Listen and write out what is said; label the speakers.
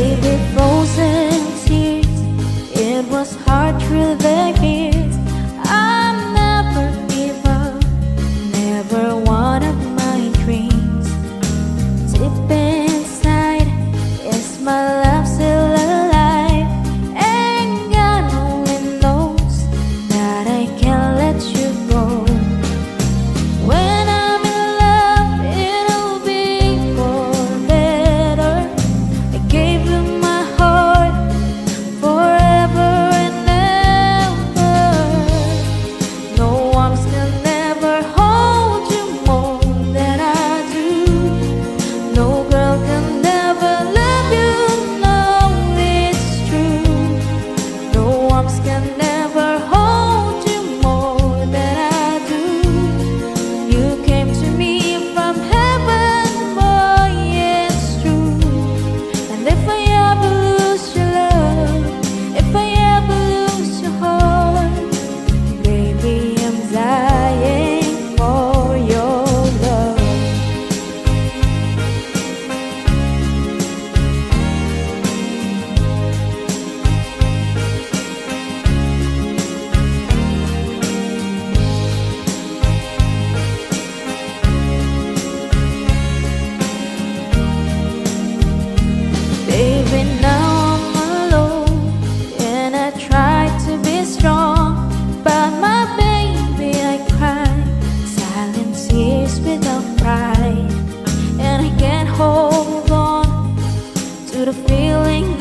Speaker 1: baby frozen tears. It was hard through the years. a feeling